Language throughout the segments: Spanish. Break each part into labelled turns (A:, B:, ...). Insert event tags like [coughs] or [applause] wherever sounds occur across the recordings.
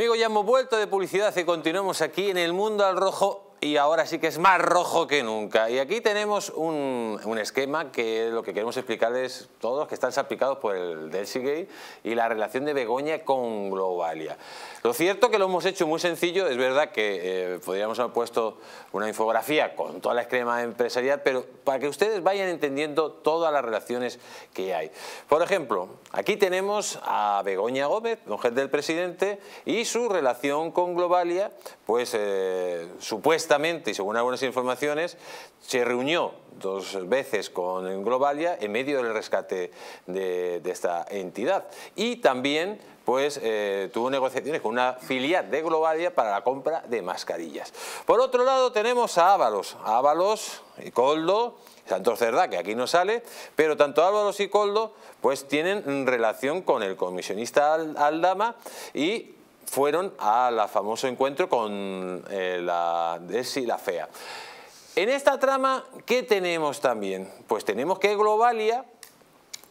A: Amigos, ya hemos vuelto de publicidad y continuamos aquí en el mundo al rojo y ahora sí que es más rojo que nunca. Y aquí tenemos un, esquema que lo que queremos explicarles todos, que están salpicados por el Delsigate y la relación de Begoña con Globalia. Lo cierto que lo hemos hecho muy sencillo, es verdad que eh, podríamos haber puesto una infografía con toda la esquema empresarial, pero para que ustedes vayan entendiendo todas las relaciones que hay. Por ejemplo, aquí tenemos a Begoña Gómez, mujer del presidente, y su relación con Globalia, pues eh, supuesta y según algunas informaciones, se reunió dos veces con Globalia en medio del rescate de, esta entidad. Y también pues eh, tuvo negociaciones con una filial de Globalia para la compra de mascarillas. Por otro lado tenemos a Ábalos, Ábalos y Coldo, Santos Cerdá, que aquí no sale, pero tanto Ábalos y Coldo pues tienen relación con el comisionista Aldama y fueron al famoso encuentro con eh, la Desi la Fea. En esta trama, ¿qué tenemos también? Pues tenemos que Globalia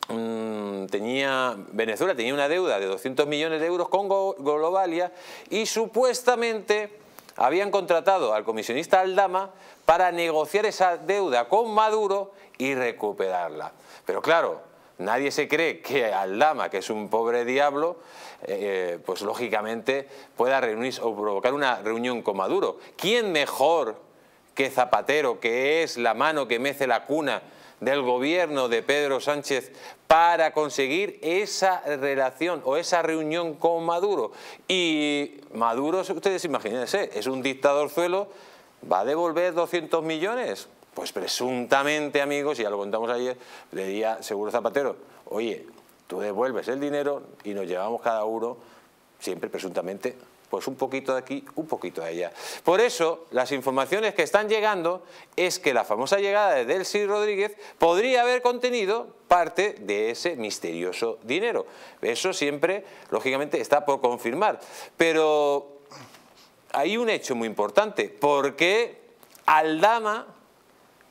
A: mm, tenía, Venezuela tenía una deuda de 200 millones de euros con Globalia y supuestamente habían contratado al comisionista Aldama para negociar esa deuda con Maduro y recuperarla. Pero claro, nadie se cree que Aldama, que es un pobre diablo, eh, pues lógicamente pueda reunirse o provocar una reunión con Maduro. ¿Quién mejor que Zapatero, que es la mano que mece la cuna del gobierno de Pedro Sánchez para conseguir esa relación o esa reunión con Maduro? Y Maduro, ustedes imagínense, es un dictador suelo, ¿va a devolver 200 millones? Pues presuntamente, amigos, y ya lo contamos ayer, le diría seguro Zapatero, oye, tú devuelves el dinero y nos llevamos cada uno, siempre presuntamente, pues un poquito de aquí, un poquito de allá. Por eso, las informaciones que están llegando es que la famosa llegada de Delcy Rodríguez podría haber contenido parte de ese misterioso dinero. Eso siempre, lógicamente, está por confirmar. Pero hay un hecho muy importante. ¿Por qué Aldama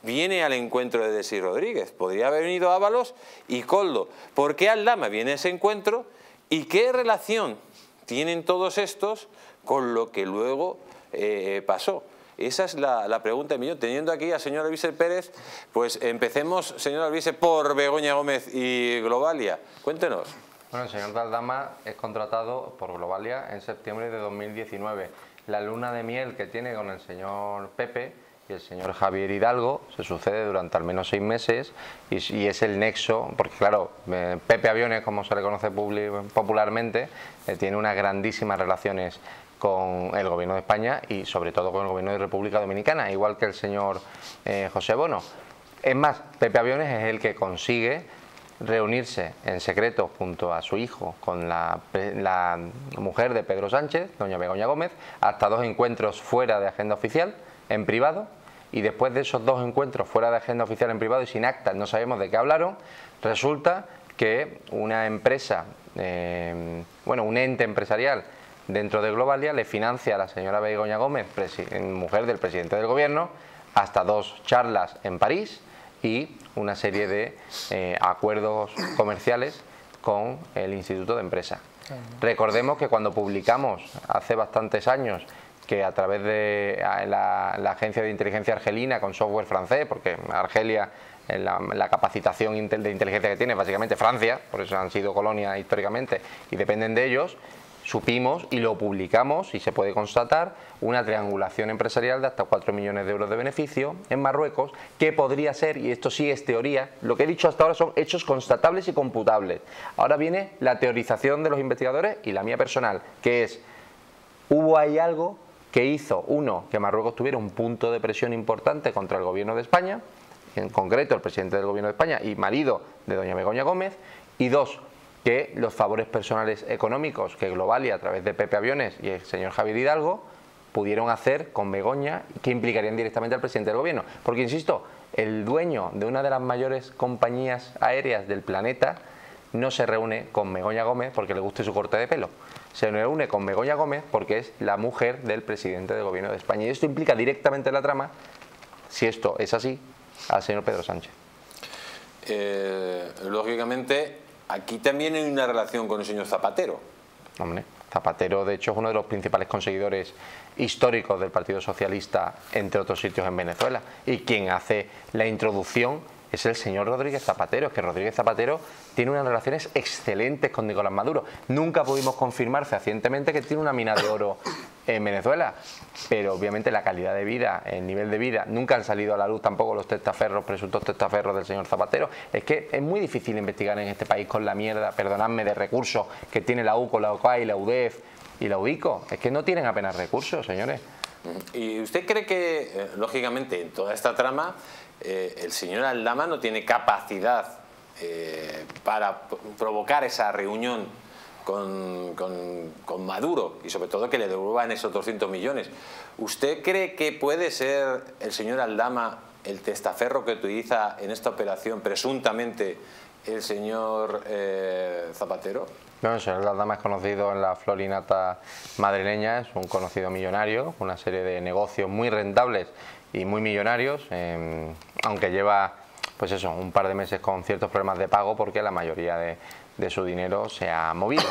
A: viene al encuentro de Desi Rodríguez. Podría haber venido Ábalos y Coldo. ¿Por qué Aldama viene a ese encuentro? ¿Y qué relación tienen todos estos con lo que luego eh, pasó? Esa es la, pregunta de millón. Teniendo aquí a señor Elvise Pérez, pues empecemos, señor Elvise, por Begoña Gómez y Globalia. Cuéntenos.
B: Bueno, el señor Daldama es contratado por Globalia en septiembre de 2019. La luna de miel que tiene con el señor Pepe el señor Javier Hidalgo se sucede durante al menos seis meses y, es el nexo, porque claro, eh, Pepe Aviones, como se le conoce popularmente, eh, tiene unas grandísimas relaciones con el gobierno de España y sobre todo con el gobierno de República Dominicana, igual que el señor eh, José Bono. Es más, Pepe Aviones es el que consigue reunirse en secreto junto a su hijo con la, la mujer de Pedro Sánchez, doña Begoña Gómez, hasta dos encuentros fuera de agenda oficial, en privado, y después de esos dos encuentros fuera de agenda oficial en privado y sin actas, no sabemos de qué hablaron, resulta que una empresa, eh, bueno, un ente empresarial dentro de Globalia le financia a la señora Begoña Gómez, mujer del presidente del gobierno, hasta dos charlas en París y una serie de eh, acuerdos comerciales con el Instituto de Empresa. Recordemos que cuando publicamos hace bastantes años que a través de la, agencia de inteligencia argelina con software francés, porque Argelia, la, la capacitación de inteligencia que tiene básicamente Francia, por eso han sido colonia históricamente y dependen de ellos, supimos y lo publicamos y se puede constatar una triangulación empresarial de hasta 4 millones de euros de beneficio en Marruecos que podría ser, y esto sí es teoría, lo que he dicho hasta ahora son hechos constatables y computables. Ahora viene la teorización de los investigadores y la mía personal, que es, hubo ahí algo que hizo, uno, que Marruecos tuviera un punto de presión importante contra el gobierno de España, en concreto el presidente del gobierno de España y marido de doña Begoña Gómez, y dos, que los favores personales económicos que Globalia a través de Pepe Aviones y el señor Javier Hidalgo pudieron hacer con Begoña que implicarían directamente al presidente del gobierno. Porque, insisto, el dueño de una de las mayores compañías aéreas del planeta no se reúne con Begoña Gómez porque le guste su corte de pelo se reúne con Begoña Gómez porque es la mujer del presidente del gobierno de España. Y esto implica directamente la trama, si esto es así, al señor Pedro Sánchez.
A: Eh, lógicamente, aquí también hay una relación con el señor Zapatero.
B: Hombre. Zapatero, de hecho, es uno de los principales conseguidores históricos del Partido Socialista, entre otros sitios en Venezuela, y quien hace la introducción es el señor Rodríguez Zapatero. Es que Rodríguez Zapatero tiene unas relaciones excelentes con Nicolás Maduro. Nunca pudimos confirmar fehacientemente que tiene una mina de oro en Venezuela, pero obviamente la calidad de vida, el nivel de vida, nunca han salido a la luz tampoco los testaferros, presuntos testaferros del señor Zapatero. Es que es muy difícil investigar en este país con la mierda, perdonadme, de recursos que tiene la UCO, la OCA y la UDEF y la UICO. Es que no tienen apenas recursos, señores.
A: ¿Y usted cree que, eh, lógicamente, en toda esta trama, eh, el señor Aldama no tiene capacidad eh, para provocar esa reunión con, Maduro y sobre todo que le devuelvan esos 200 millones. ¿Usted cree que puede ser el señor Aldama el testaferro que utiliza en esta operación presuntamente el señor Zapatero?
B: Bueno, el señor Aldama es conocido en la florinata madrileña, es un conocido millonario, una serie de negocios muy rentables y muy millonarios, em, aunque lleva pues eso, un par de meses con ciertos problemas de pago porque la mayoría de, de su dinero se ha movido.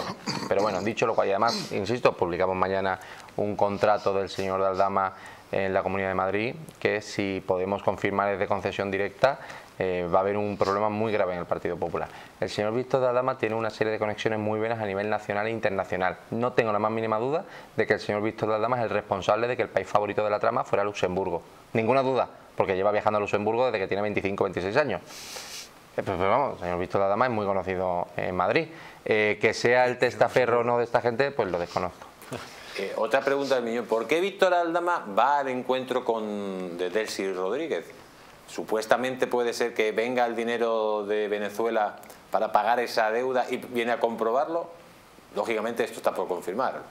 B: Pero bueno, dicho lo cual, y además, insisto, publicamos mañana un contrato del señor Aldama en la Comunidad de Madrid que si podemos confirmar es de concesión directa eh, va a haber un problema muy grave en el Partido Popular. El señor Víctor de Aldama tiene una serie de conexiones muy buenas a nivel nacional e internacional. No tengo la más mínima duda de que el señor Víctor de Aldama es el responsable de que el país favorito de la trama fuera Luxemburgo. Ninguna duda, porque lleva viajando a Luxemburgo desde que tiene 25 o 26 años. Eh, pues, pues, vamos, el señor Víctor de Aldama es muy conocido en Madrid. Eh, que sea el testaferro o no de esta gente, pues lo desconozco.
A: otra pregunta del millón. ¿Por qué Víctor Aldama va al encuentro con de Delcy Rodríguez? Supuestamente puede ser que venga el dinero de Venezuela para pagar esa deuda y viene a comprobarlo, lógicamente esto está por confirmar.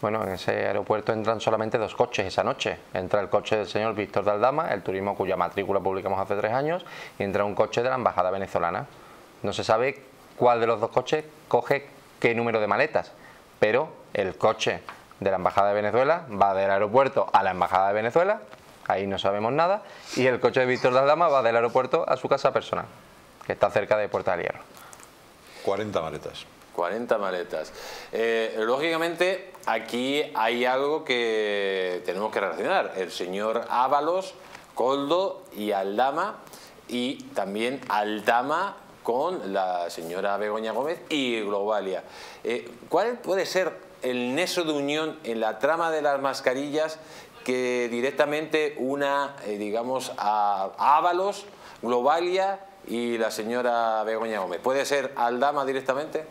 B: Bueno, en ese aeropuerto entran solamente dos coches esa noche. Entra el coche del señor Víctor de Aldama, el turismo cuya matrícula publicamos hace tres años, y entra un coche de la embajada venezolana. No se sabe cuál de los dos coches coge qué número de maletas, pero el coche de la embajada de Venezuela va del aeropuerto a la embajada de Venezuela ahí no sabemos nada, y el coche de Víctor de Aldama va del aeropuerto a su casa personal, que está cerca de Puerta del Hierro.
C: 40 maletas.
A: 40 maletas. Eh, lógicamente, aquí hay algo que tenemos que relacionar. El señor Ábalos, Coldo y Aldama, y también Aldama con la señora Begoña Gómez y Globalia. Eh, ¿Cuál puede ser el neso de unión en la trama de las mascarillas que directamente una, eh, digamos, a Ábalos, Globalia y la señora Begoña Gómez. ¿Puede ser Aldama directamente?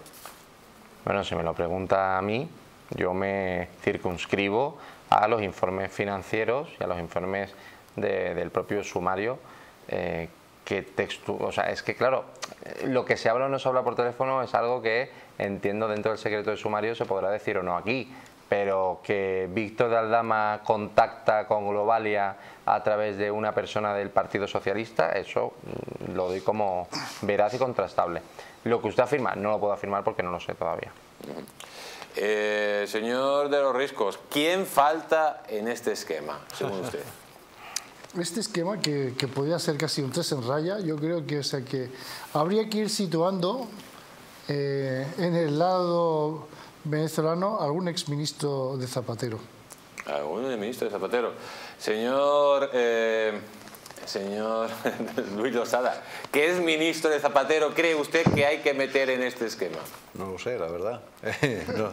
B: Bueno, si me lo pregunta a mí, yo me circunscribo a los informes financieros y a los informes del propio sumario eh, que texto, o sea, es que claro, lo que se habla o no se habla por teléfono es algo que entiendo dentro del secreto de sumario se podrá decir o no aquí pero que Víctor de Aldama contacta con Globalia a través de una persona del Partido Socialista, eso mm, lo doy como veraz y contrastable. Lo que usted afirma, no lo puedo afirmar porque no lo sé todavía.
A: Eh, señor de los Riscos, ¿quién falta en este esquema, según usted?
D: Este esquema, que, podría ser casi un tres en raya, yo creo que, o sea, que habría que ir situando eh, en el lado venezolano algún exministro de Zapatero.
A: Algún ministro de Zapatero. Señor, eh, señor [laughs] Luis Losada, ¿qué es ministro de Zapatero cree usted que hay que meter en este esquema?
C: No lo sé, la verdad. [laughs]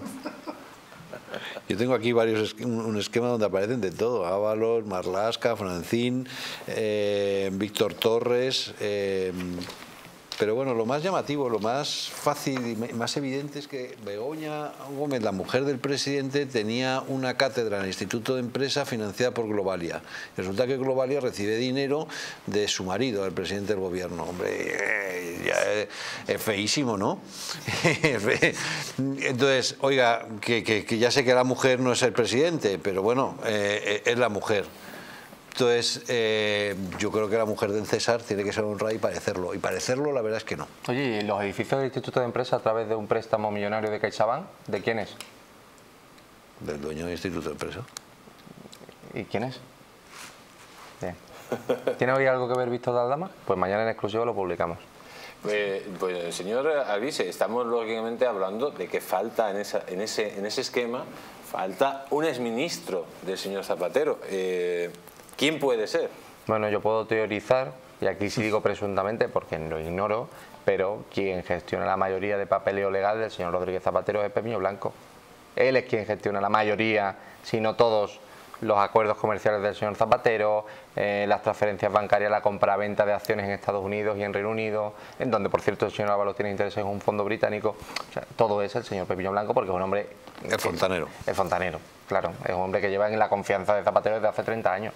C: Yo tengo aquí varios un esquema donde aparecen de todo, Ábalos, Marlasca, Francín, eh, Víctor Torres, eh, pero bueno, lo más llamativo, lo más fácil y más evidente es que Begoña Gómez, la mujer del presidente, tenía una cátedra en el Instituto de Empresa financiada por Globalia. resulta que Globalia recibe dinero de su marido, el presidente del gobierno. Hombre, ya es, feísimo, ¿no? [laughs] Entonces, oiga, que, ya sé que la mujer no es el presidente, pero bueno, eh, eh, es la mujer. Entonces, eh, yo creo que la mujer del César tiene que ser honrada y parecerlo. Y parecerlo, la verdad es que no.
B: Oye, ¿y los edificios del Instituto de Empresa a través de un préstamo millonario de CaixaBank, de quién es?
C: Del dueño del Instituto de Empresa.
B: ¿Y quién es? Bien. ¿Tiene hoy algo que ver visto de Aldama? Pues mañana en exclusivo lo publicamos.
A: Pues, pues, señor Alvise, estamos lógicamente hablando de que falta en, esa, en, ese, en ese esquema, falta un exministro del señor Zapatero. Eh, ¿Quién puede ser?
B: Bueno, yo puedo teorizar, y aquí sí digo presuntamente porque lo ignoro, pero quien gestiona la mayoría de papeleo legal del señor Rodríguez Zapatero es Pepiño Blanco. Él es quien gestiona la mayoría, si no todos, los acuerdos comerciales del señor Zapatero, eh, las transferencias bancarias, la compra-venta de acciones en Estados Unidos y en Reino Unido, en donde, por cierto, el señor Ábalos tiene intereses en un fondo británico. todo es el señor Pepillo Blanco porque es un hombre...
C: Es fontanero.
B: Es fontanero, claro. Es un hombre que lleva en la confianza de Zapatero desde hace 30 años.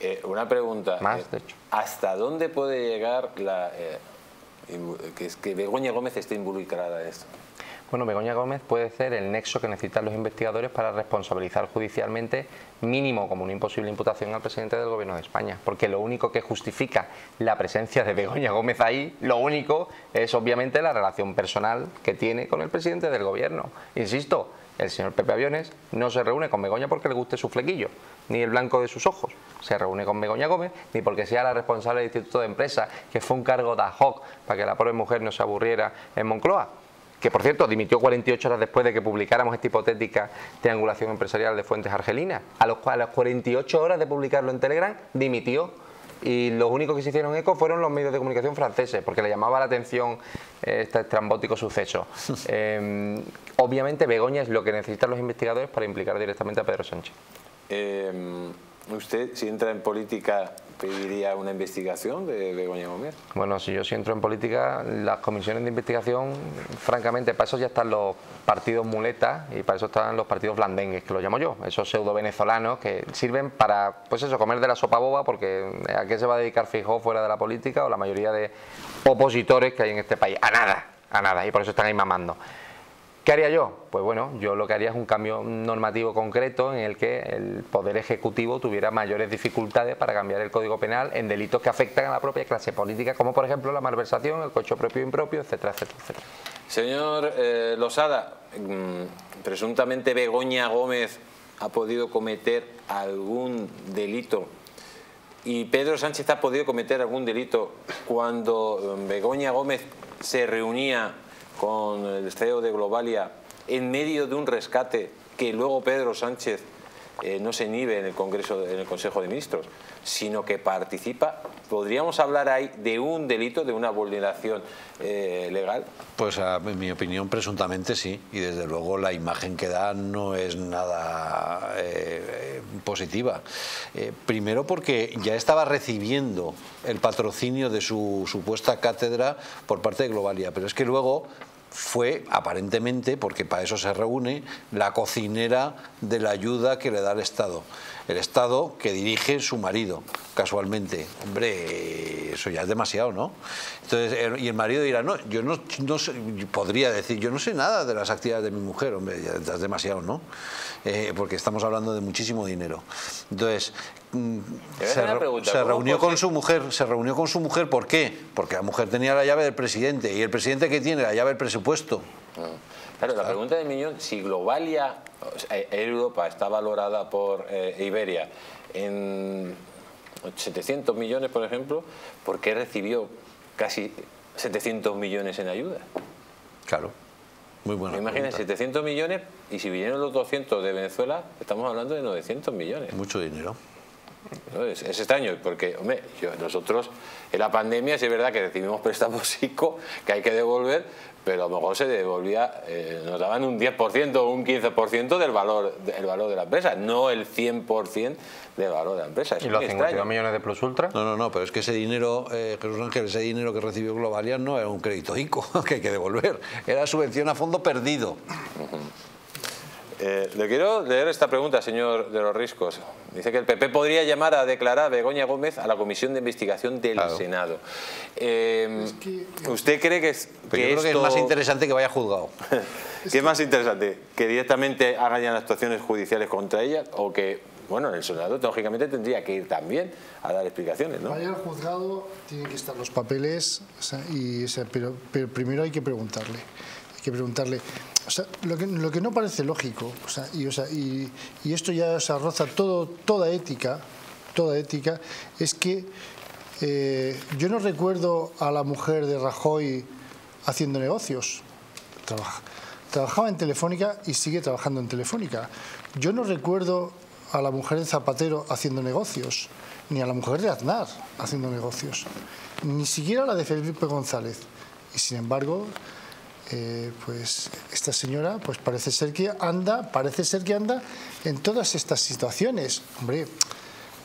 A: Eh, una pregunta.
B: Más, eh, de hecho.
A: ¿Hasta dónde puede llegar la, que, que Begoña Gómez esté involucrada en esto?
B: Bueno, Begoña Gómez puede ser el nexo que necesitan los investigadores para responsabilizar judicialmente mínimo como una imposible imputación al presidente del Gobierno de España, porque lo único que justifica la presencia de Begoña Gómez ahí, lo único es obviamente la relación personal que tiene con el presidente del Gobierno. Insisto, el señor Pepe Aviones no se reúne con Begoña porque le guste su flequillo, ni el blanco de sus ojos. Se reúne con Begoña Gómez, ni porque sea la responsable del Instituto de Empresa, que fue un cargo de ad hoc para que la pobre mujer no se aburriera en Moncloa que por cierto dimitió 48 horas después de que publicáramos esta hipotética triangulación empresarial de fuentes argelinas, a los a las 48 horas de publicarlo en Telegram dimitió y los únicos que se hicieron eco fueron los medios de comunicación franceses, porque le llamaba la atención este estrambótico suceso. [laughs] Em, obviamente Begoña es lo que necesitan los investigadores para implicar directamente a Pedro Sánchez.
A: Em, ¿Usted, si entra en política, pediría una investigación de Begoña Gómez?
B: Bueno, si yo si entro en política, las comisiones de investigación, francamente, para eso ya están los partidos muletas y para eso están los partidos blandengues, que lo llamo yo, esos pseudo venezolanos que sirven para, pues eso, comer de la sopa boba, porque ¿a qué se va a dedicar Fijó fuera de la política o la mayoría de opositores que hay en este país? A nada, a nada, y por eso están ahí mamando. ¿Qué haría yo? Pues bueno, yo lo que haría es un cambio normativo concreto en el que el Poder Ejecutivo tuviera mayores dificultades para cambiar el Código Penal en delitos que afectan a la propia clase política, como por ejemplo la malversación, el coche propio e impropio, etcétera, etcétera, etcétera.
A: Señor eh, Losada, mm, presuntamente Begoña Gómez ha podido cometer algún delito y Pedro Sánchez ha podido cometer algún delito cuando mm, Begoña Gómez se reunía con el CEO de Globalia en medio de un rescate que luego Pedro Sánchez eh, no se inhibe en el Congreso, en el Consejo de Ministros, sino que participa. ¿Podríamos hablar ahí de un delito, de una vulneración eh, legal?
C: Pues en mi opinión presuntamente sí, y desde luego la imagen que da no es nada eh, positiva. primero porque ya estaba recibiendo el patrocinio de su supuesta cátedra por parte de Globalia, pero es que luego fue aparentemente, porque para eso se reúne, la cocinera de la ayuda que le da el Estado. El Estado que dirige su marido, casualmente. Hombre, eso ya es demasiado, ¿no? Entonces, y el marido dirá, no, yo no, no sé, podría decir, yo no sé nada de las actividades de mi mujer, hombre, ya es demasiado, ¿no? Eh, porque estamos hablando de muchísimo dinero. Entonces, mm, se, reunió con su mujer, se reunió con su mujer, ¿por qué? Porque la mujer tenía la llave del presidente y el presidente que tiene la llave del presupuesto.
A: Ah. Claro, la pregunta de Miñón, si Globalia, Europa está valorada por eh, Iberia en 700 millones, por ejemplo, ¿por qué recibió casi 700 millones en ayuda?
C: Claro. Muy bueno.
A: Imagínense, 700 millones y si vinieron los 200 de Venezuela, estamos hablando de 900 millones.
C: Mucho dinero.
A: Es, extraño porque, hombre, nosotros en la pandemia es verdad que recibimos préstamos [laughs] psico que hay que devolver, pero a lo mejor se devolvía, eh, nos daban un 10% o un 15% del valor, del valor de la empresa, no el 100% del valor de la empresa.
B: ¿Y los 52 millones de Plus Ultra?
C: No, no, no, pero es que ese dinero, eh, Jesús Ángel, ese dinero que recibió Globalia no era un crédito ICO [laughs] que hay que devolver, era subvención a fondo perdido.
A: Eh, le quiero leer esta pregunta, señor de los Riscos. Dice que el PP podría llamar a declarar a Begoña Gómez a la Comisión de Investigación del Senado. Eh, ¿Usted cree que, es,
C: que yo creo que es más interesante que vaya juzgado? [laughs]
A: ¿Qué es más interesante? ¿Que directamente hagan ya actuaciones judiciales contra ella o que, bueno, el Senado lógicamente tendría que ir también a dar explicaciones, ¿no?
D: Vaya al juzgado, tienen que estar los papeles, y, pero, pero primero hay que preguntarle. Que preguntarle, o sea, lo que, lo que no parece lógico, o sea, y, o sea, y, y, esto ya se arroza todo, toda ética, toda ética, es que eh, yo no recuerdo a la mujer de Rajoy haciendo negocios. Trabaja- trabajaba en Telefónica y sigue trabajando en Telefónica. Yo no recuerdo a la mujer de Zapatero haciendo negocios, ni a la mujer de Aznar haciendo negocios, ni siquiera a la de Felipe González. Y sin embargo, eh, pues esta señora pues parece ser que anda, parece ser que anda en todas estas situaciones. Hombre,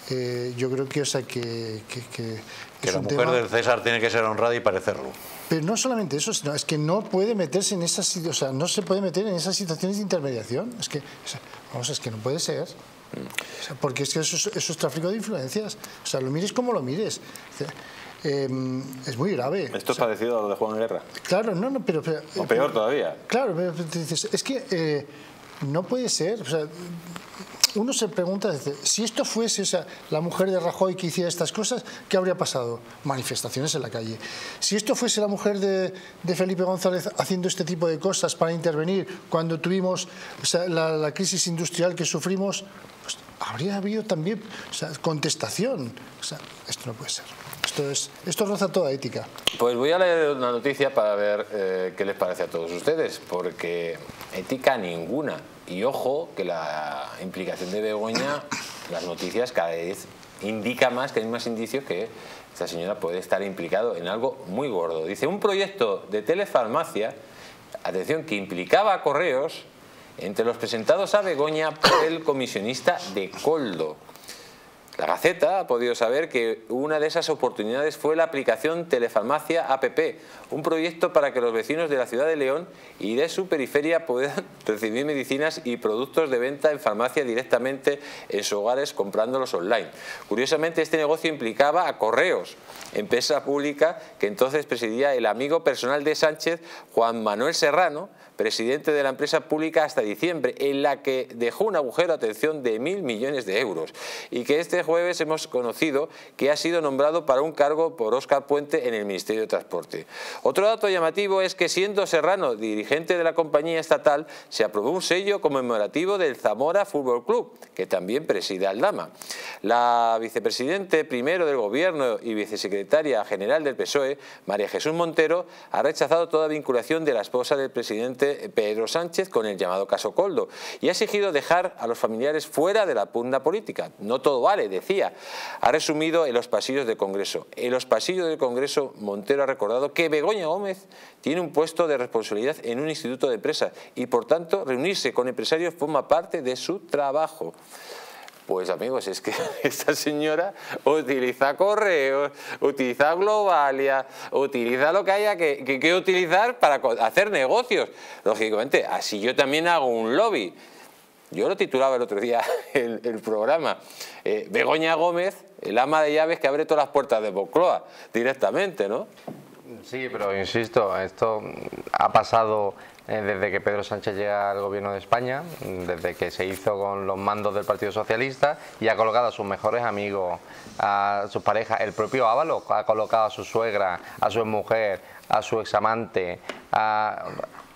D: eh, yo creo que, o sea, que, que- que
C: Que la
D: un
C: mujer
D: tema-
C: del César tiene que ser honrada y parecerlo.
D: pero no solamente eso, sino es que no puede meterse en esas, o sea, no se puede meter en esas situaciones de intermediación. Es que, o sea, vamos, es que no puede ser. O sea, porque es que eso es, eso es tráfico de influencias. O sea, lo mires como lo mires. O sea, eh, es muy grave.
A: Esto es parecido a lo de Juan Guerra.
D: Claro, no, no, pero... pero-
A: O peor todavía.
D: Claro, pero es que eh, no puede ser. O sea, uno se pregunta, dice, si esto fuese o sea, la mujer de Rajoy que hiciera estas cosas, ¿qué habría pasado? Manifestaciones en la calle. Si esto fuese la mujer de, de Felipe González haciendo este tipo de cosas para intervenir cuando tuvimos o sea, la, la crisis industrial que sufrimos, pues habría habido también o sea, contestación. O sea, esto no puede ser. Esto, es, esto roza toda ética.
A: Pues voy a leer una noticia para ver eh, qué les parece a todos ustedes, porque ética ninguna. Y ojo que la implicación de Begoña, [coughs] las noticias cada vez indica más, que hay más indicios que esta señora puede estar implicado en algo muy gordo. Dice, un proyecto de telefarmacia, atención, que implicaba a correos, entre los presentados a Begoña por el comisionista de Coldo. La Gaceta ha podido saber que una de esas oportunidades fue la aplicación Telefarmacia APP, un proyecto para que los vecinos de la ciudad de León y de su periferia puedan [laughs] recibir medicinas y productos de venta en farmacia directamente en sus hogares comprándolos online. Curiosamente, este negocio implicaba a Correos, empresa pública que entonces presidía el amigo personal de Sánchez, Juan Manuel Serrano, presidente de la empresa pública hasta diciembre, en la que dejó un agujero, atención, de mil millones de euros y que este jueves hemos conocido que ha sido nombrado para un cargo por Óscar Puente en el Ministerio de Transporte. Otro dato llamativo es que siendo Serrano dirigente de la compañía estatal, se aprobó un sello conmemorativo del Zamora Fútbol Club, que también preside Aldama. La vicepresidente primero del Gobierno y vicesecretaria general del PSOE, María Jesús Montero, ha rechazado toda vinculación de la esposa del presidente Pedro Sánchez con el llamado caso Coldo y ha exigido dejar a los familiares fuera de la pugna política. No todo vale, decía. Ha resumido en los pasillos del Congreso. En los pasillos del Congreso, Montero ha recordado que Begoña Gómez tiene un puesto de responsabilidad en un instituto de empresas y, por tanto, reunirse con empresarios forma parte de su trabajo. Pues amigos, es que [laughs] esta señora utiliza correos, utiliza Globalia, utiliza lo que haya que, utilizar para hacer negocios. Lógicamente, así yo también hago un lobby. Yo lo titulaba el otro día [laughs] el, el programa. eh, Begoña Gómez, el ama de llaves que abre todas las puertas de Moncloa, directamente, ¿no?
B: Sí, pero insisto, esto ha pasado desde que Pedro Sánchez llega al gobierno de España, desde que se hizo con los mandos del Partido Socialista y ha colocado a sus mejores amigos, a sus parejas, el propio Ábalos ha colocado a su suegra, a su mujer, a su examante, a,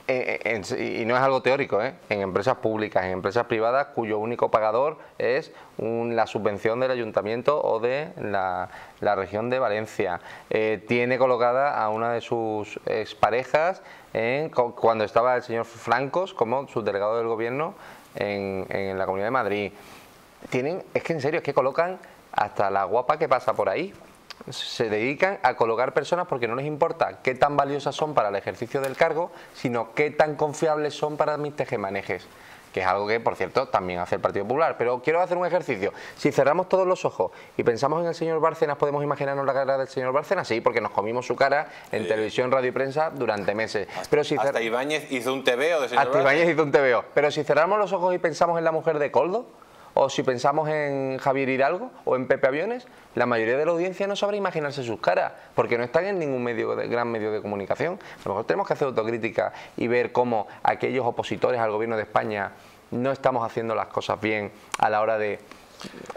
B: y no es algo teórico, ¿eh? en empresas públicas, en empresas privadas cuyo único pagador es un- la subvención del ayuntamiento o de la, región de Valencia. Eh, tiene colocada a una de sus exparejas en- cu- cuando estaba el señor Francos como subdelegado del gobierno en, en la Comunidad de Madrid. Tienen, es que en serio, es que colocan hasta la guapa que pasa por ahí se dedican a colocar personas porque no les importa qué tan valiosas son para el ejercicio del cargo, sino qué tan confiables son para mis tejemanejes. Que es algo que, por cierto, también hace el Partido Popular. Pero quiero hacer un ejercicio. Si cerramos todos los ojos y pensamos en el señor Bárcenas, ¿podemos imaginarnos la cara del señor Bárcenas? Sí, porque nos comimos su cara en televisión, radio y prensa durante meses. Pero si
A: Hasta Ibáñez hizo un TVO de señor
B: hasta. Ibáñez hizo un TVO. Pero si cerramos los ojos y pensamos en la mujer de Coldo, o si pensamos en Javier Hidalgo o en Pepe Aviones, la mayoría de la audiencia no sabrá imaginarse sus caras, porque no están en ningún medio de, gran medio de comunicación. A lo mejor tenemos que hacer autocrítica y ver cómo aquellos opositores al gobierno de España no estamos haciendo las cosas bien a la hora de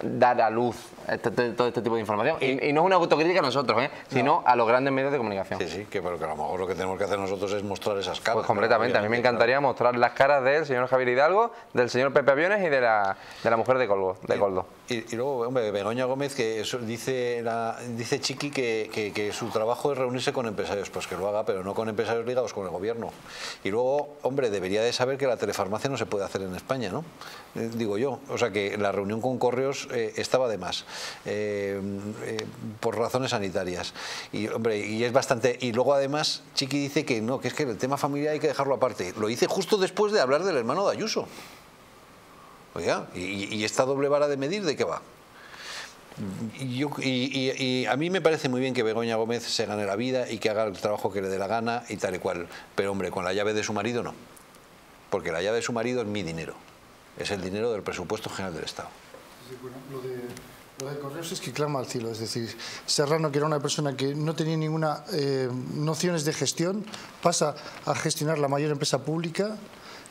B: dar a luz este- todo este tipo de información. Y, y no es una autocrítica a nosotros, ¿eh? sino a los grandes medios de comunicación.
C: Sí, sí, que, pero que a lo mejor lo que tenemos que hacer nosotros es mostrar esas caras.
B: Pues completamente. A mí me encantaría mostrar las caras del señor Javier Hidalgo, del señor Pepe Aviones y de la, de la mujer de Coldo. De Coldo.
C: Y, y luego, hombre, Begoña Gómez, que eso dice, la- dice Chiqui que, que- que su trabajo es reunirse con empresarios. Pues que lo haga, pero no con empresarios ligados con el gobierno. Y luego, hombre, debería de saber que la telefarmacia no se puede hacer en España, ¿no? Eh, digo yo. O sea, que la reunión con Eh, estaba de más, eh, eh, por razones sanitarias. Y, hombre, y es bastante... Y luego, además, Chiqui dice que no, que es que el tema familiar hay que dejarlo aparte. Lo hice justo después de hablar del hermano de Ayuso. Oiga, y, esta doble vara de medir de qué va? Y a mí me parece muy bien que Begoña Gómez se gane la vida y que haga el trabajo que le dé la gana y tal y cual. Pero hombre, con la llave de su marido no. Porque la llave de su marido es mi dinero. Es el dinero del presupuesto general del Estado.
D: Lo de, Correos es que clama al cielo. Es decir, Serrano, que era una persona que no tenía ninguna eh, nociones de gestión, pasa a gestionar la mayor empresa pública,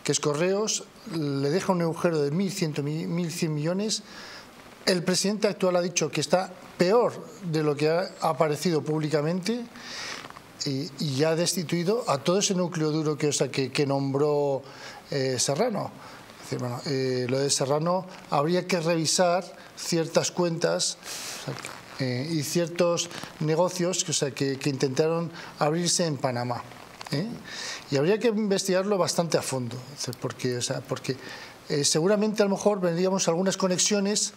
D: que es Correos, le deja un agujero de 1.100 mi- 1.100 millones. El presidente actual ha dicho que está peor de lo que ha aparecido públicamente y, y ha destituido a todo ese núcleo duro que, o sea, que nombró eh, Serrano. Bueno, eh, lo de Serrano habría que revisar ciertas cuentas eh, y ciertos negocios que, o sea, que, que intentaron abrirse en Panamá. ¿eh? Y habría que investigarlo bastante a fondo, porque, o sea, porque eh, seguramente a lo mejor vendríamos algunas conexiones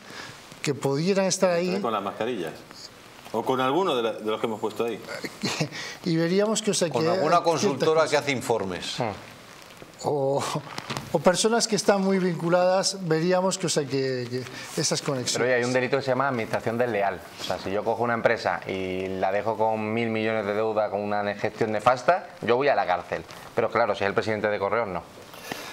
D: que pudieran estar ahí
A: Con las mascarillas. O con alguno de, la- de los que hemos puesto ahí. [laughs]
D: y veríamos que, o sea,
C: Con
D: que
C: alguna consultora que hace informes.
D: O, personas que están muy vinculadas, veríamos que, o sea, que, esas
B: Pero
D: conexiones.
B: oye, hay un delito que se llama administración desleal. O sea, si yo cojo una empresa y la dejo con mil millones de deuda con una gestión nefasta, yo voy a la cárcel. Pero claro, si es el presidente de Correos, no.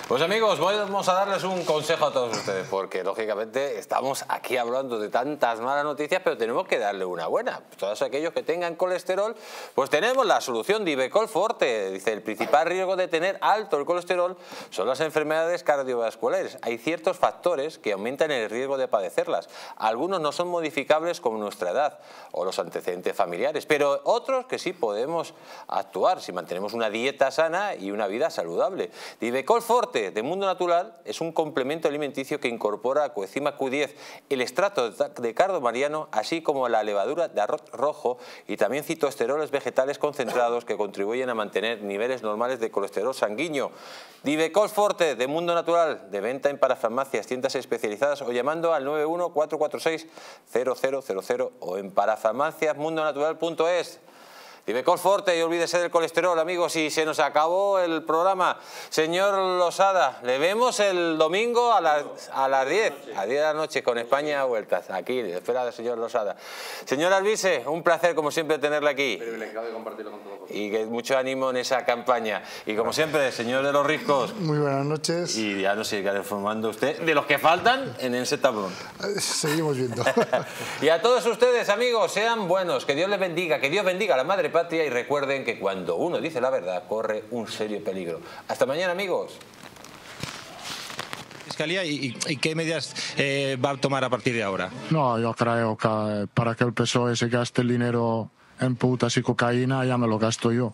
A: Pues amigos, vamos a darles un consejo a todos ustedes, porque lógicamente estamos aquí hablando de tantas malas noticias, pero tenemos que darle una buena. Todos aquellos que tengan colesterol, pues tenemos la solución de Ibecol Forte. Dice, el principal riesgo de tener alto el colesterol son las enfermedades cardiovasculares. Hay ciertos factores que aumentan el riesgo de padecerlas. Algunos no son modificables como nuestra edad o los antecedentes familiares, pero otros que sí podemos actuar si mantenemos una dieta sana y una vida saludable. Divecol Forte de Mundo Natural es un complemento alimenticio que incorpora coenzima Q10, el extracto de cardo mariano, así como la levadura de arroz rojo y también citoesteroles vegetales concentrados que contribuyen a mantener niveles normales de colesterol sanguíneo. Divecol Forte de Mundo Natural, de venta en parafarmacias, tiendas especializadas o llamando al 914460000 o en parafarmaciasmundonatural.es. Divecol Forte y olvídese del colesterol, amigos, y se nos acabó el programa. Señor Losada, le vemos el domingo a las, a las 10, a 10 de la noche con España a vueltas, aquí, espera del señor Losada. Señor Alvise, un placer como siempre tenerle aquí.
B: de compartirlo con todos.
A: Y que mucho ánimo en esa campaña. Y como siempre, señor de los riscos,
D: Muy buenas noches.
A: y ya nos sigue informando usted de los que faltan en ese tablón.
D: Eh, Seguimos viendo. [laughs]
A: Y a todos ustedes, amigos, sean buenos, que Dios les bendiga, que Dios bendiga a la madre patria y recuerden que cuando uno dice la verdad corre un serio peligro. Hasta mañana, amigos.
E: Fiscalía y, y- y qué medidas eh, va a tomar a partir de ahora.
F: No, yo creo que para que el PSOE se gaste el dinero en putas y cocaína, ya me lo gasto yo.